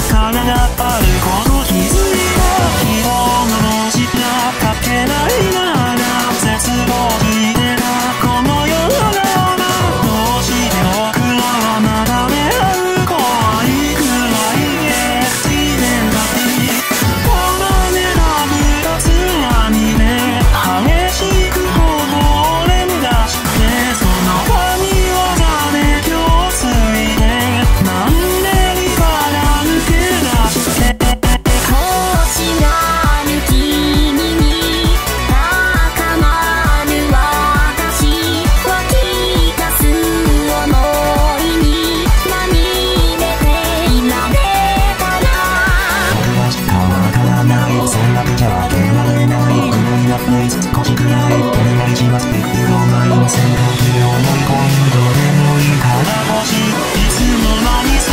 力があること。姿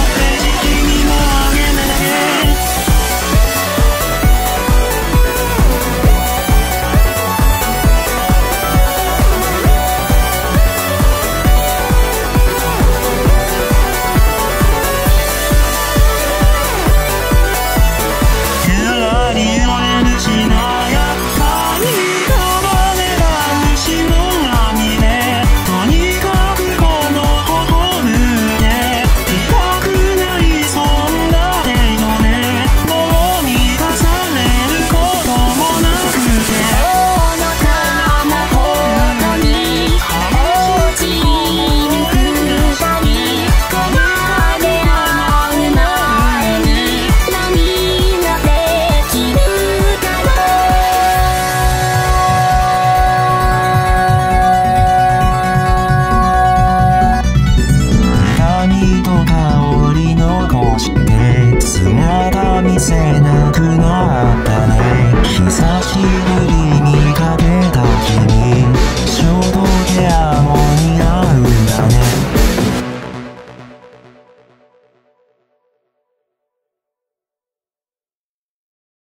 見せなくなったね。久し